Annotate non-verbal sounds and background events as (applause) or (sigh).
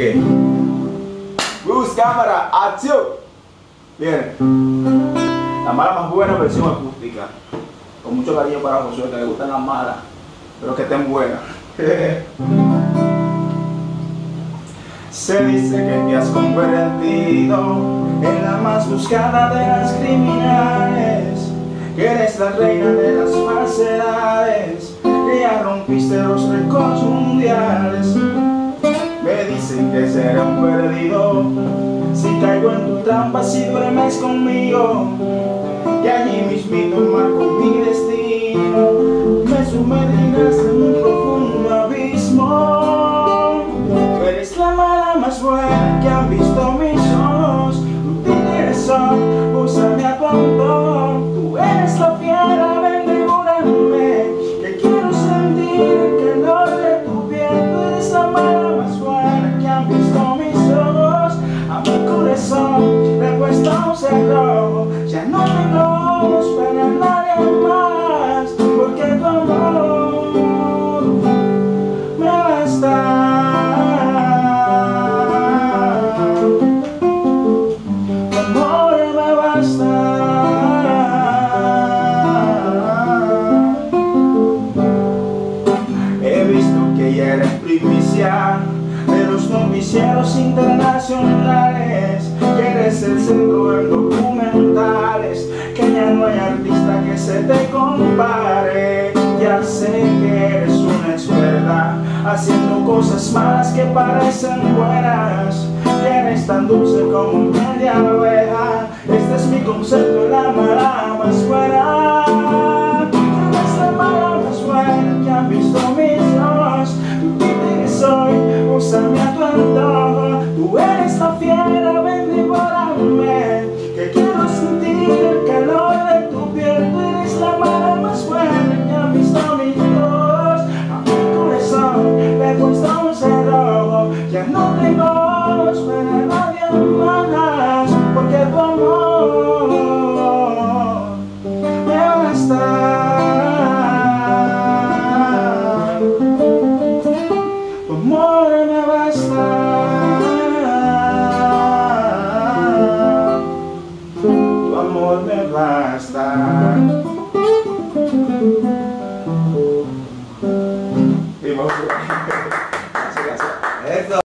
que. Luz, cámara, acción. Bien. La mala más buena versión acústica. Con mucho cariño para Josué, que le gustan las malas, pero que estén buenas. (laughs) Se dice que te has convertido en la más buscada de las criminales, que eres la reina de las falsedades, que ya rompiste los récords mundiales. Dicen que seré un perdido. Si caigo en tu trampa, si duermes conmigo, que allí mismito marco mi destino, me sumergirás en un profundo abismo. Tú eres la mala más buena que han visto primicia de los noticieros internacionales, que eres el centro de documentales, que ya no hay artista que se te compare. Ya sé que eres una experta haciendo cosas malas que parecen buenas, que eres tan dulce como media abeja. Este es mi concepto, la mala úsame a tu antojo. Tú eres la fiera, ven devórame. Que quiero sentir el calor de tu piel. Tú eres la mala más buena que han visto mis ojos. A mi corazón le puesto un cerrojo. Ya no tengo amor me basta.